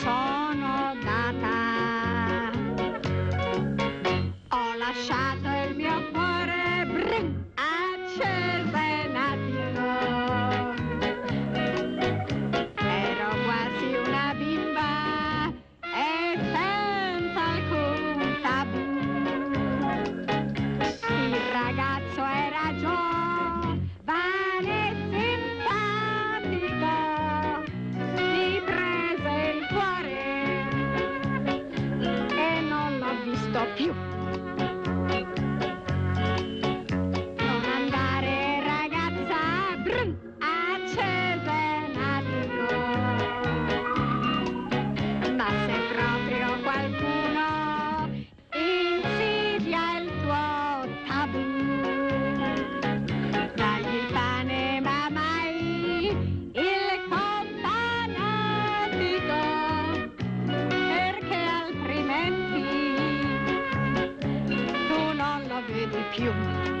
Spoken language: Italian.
sono data. Ho lasciato il mio cuore brin, acceso e. Ero quasi una bimba e senza alcun tabù. Il ragazzo era giovane. you. perfume.